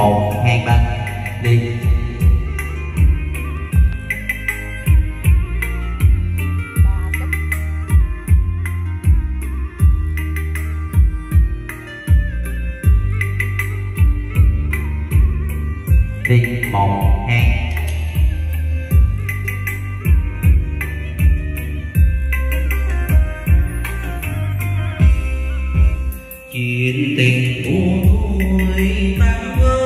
một hai ba đi. Đi một hai. Chuyện tình của tôi bao vơi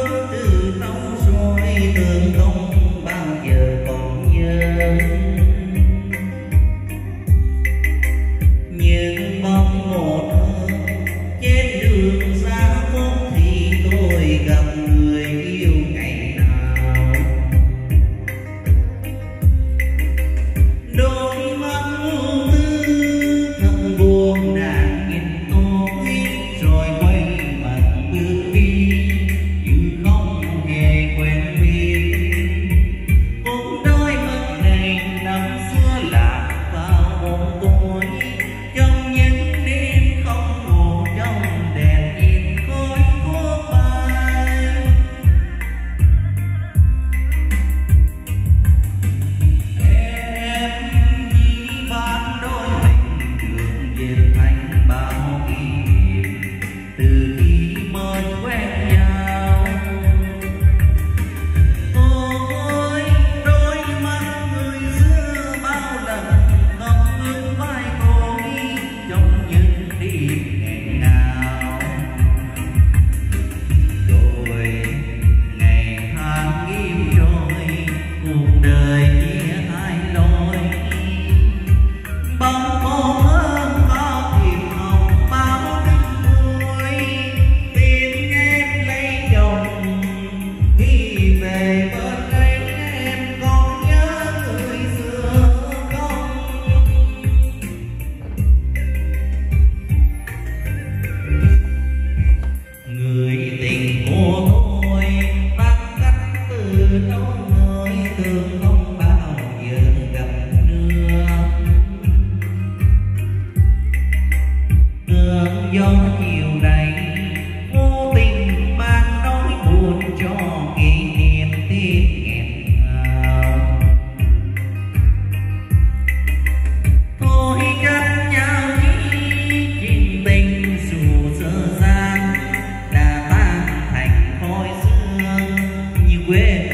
对。